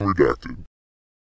redacted.